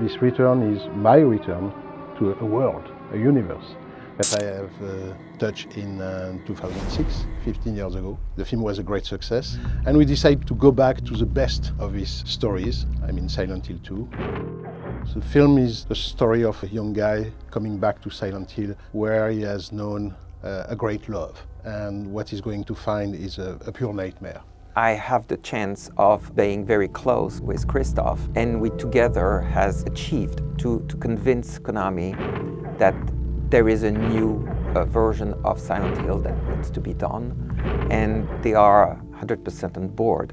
This return is my return to a world, a universe that I have uh, touched in uh, 2006, 15 years ago. The film was a great success and we decided to go back to the best of his stories, I mean Silent Hill 2. The film is the story of a young guy coming back to Silent Hill where he has known uh, a great love and what he's going to find is a, a pure nightmare. I have the chance of being very close with Christophe and we together has achieved to, to convince Konami that there is a new uh, version of Silent Hill that needs to be done, and they are 100% on board.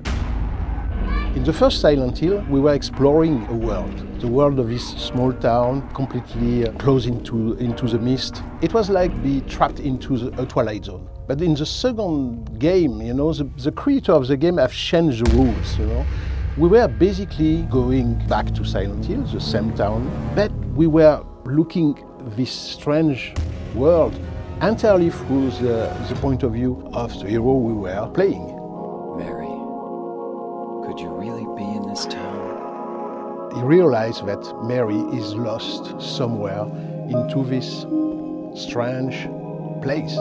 In the first Silent Hill, we were exploring a world, the world of this small town, completely uh, closed into, into the mist. It was like being trapped into the, a twilight zone. But in the second game, you know, the, the creator of the game have changed the rules, you know. We were basically going back to Silent Hill, the same town, but we were looking this strange world entirely through the, the point of view of the hero we were playing. Mary, you really be in this town? He realized that Mary is lost somewhere into this strange place.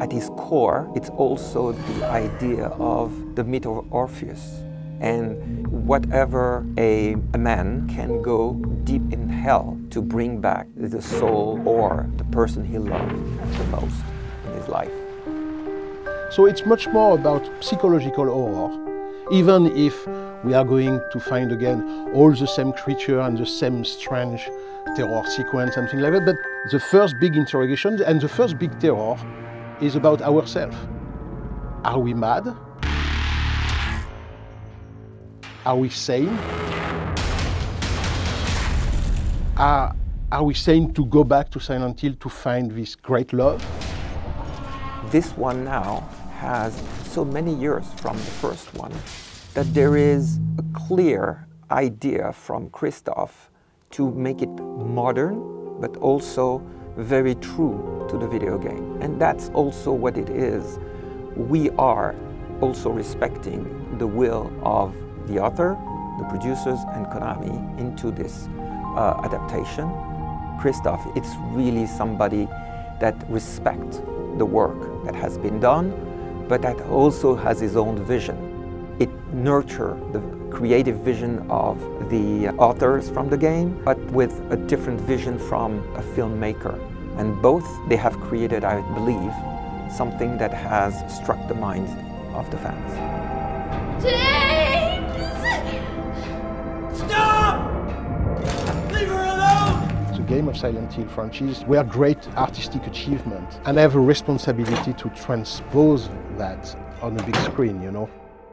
At its core, it's also the idea of the myth of Orpheus and whatever a, a, man can go deep in hell to bring back the soul or the person he loved the most in his life. So it's much more about psychological horror, even if we are going to find again all the same creature and the same strange terror sequence and things like that. But the first big interrogation and the first big terror is about ourselves. Are we mad? Are we sane? Are, are we sane to go back to Silent Hill to find this great love? This one now has so many years from the first one that there is a clear idea from Christophe to make it modern, but also very true to the video game. And that's also what it is. We are also respecting the will of the author, the producers, and Konami into this uh, adaptation. Christophe, it's really somebody that respects the work that has been done, but that also has his own vision. It nurtures the creative vision of the authors from the game, but with a different vision from a filmmaker. And both, they have created, I believe, something that has struck the minds of the fans. James! Stop! Leave her alone! The Game of Silent Hill franchise were great artistic achievement and I have a responsibility to transpose that on a big screen, you know.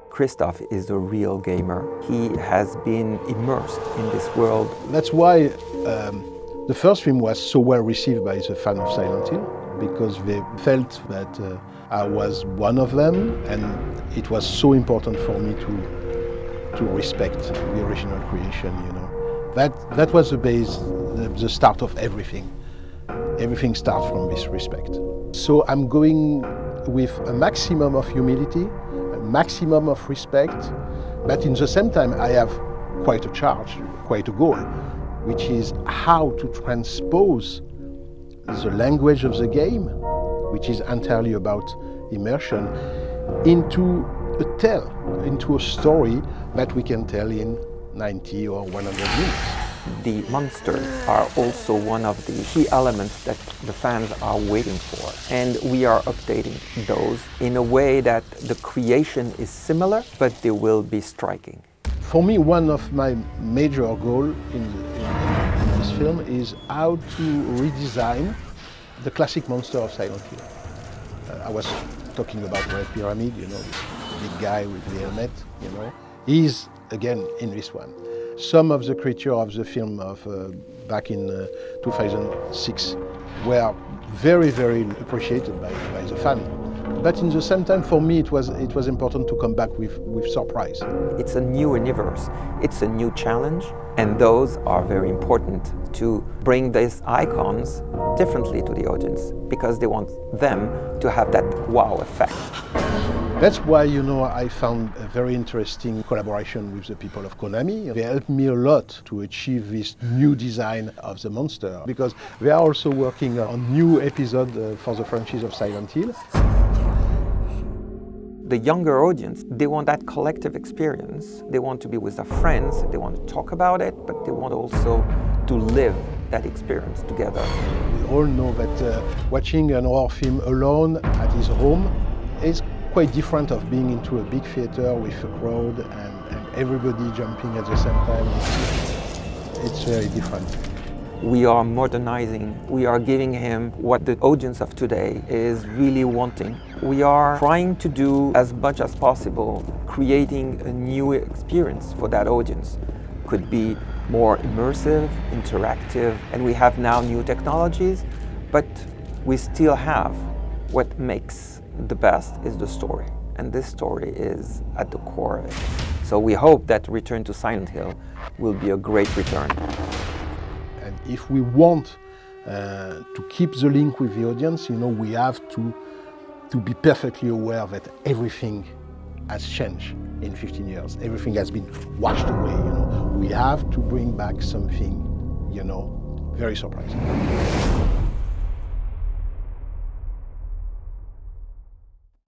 Christophe is a real gamer. He has been immersed in this world. That's why um, the first film was so well received by the fans of Silent Hill, because they felt that uh, I was one of them and it was so important for me to, to respect the original creation, you know. That, that was the base, the, the start of everything. Everything starts from this respect. So I'm going with a maximum of humility, maximum of respect, but in the same time I have quite a charge, quite a goal, which is how to transpose the language of the game, which is entirely about immersion, into a tale, into a story that we can tell in 90 or 100 minutes. The monsters are also one of the key elements that the fans are waiting for. And we are updating those in a way that the creation is similar, but they will be striking. For me, one of my major goals in, in, in, this film is how to redesign the classic monster of Silent Hill. Uh, I was talking about Red Pyramid, you know, this big guy with the helmet, you know. He's, again, in this one. Some of the creatures of the film of uh, back in uh, 2006 were very, very appreciated by, by the fan. But in the same time, for me, it was, it was important to come back with, with surprise. It's a new universe. It's a new challenge. And those are very important to bring these icons differently to the audience because they want them to have that wow effect. That's why, you know, I found a very interesting collaboration with the people of Konami. They helped me a lot to achieve this new design of the monster because they are also working on new episode uh, for the franchise of Silent Hill. The younger audience, they want that collective experience. They want to be with their friends, they want to talk about it, but they want also to live that experience together. We all know that uh, watching an horror film alone at his home is quite different of being into a big theater with a crowd and, and everybody jumping at the same time. It's very different. We are modernizing, we are giving him what the audience of today is really wanting. We are trying to do as much as possible, creating a new experience for that audience. Could be more immersive, interactive, and we have now new technologies, but we still have what makes the best is the story. And this story is at the core of it. So we hope that Return to Silent Hill will be a great return. And if we want uh, to keep the link with the audience, you know, we have to, to be perfectly aware that everything has changed in 15 years. Everything has been washed away, you know. We have to bring back something, you know, very surprising.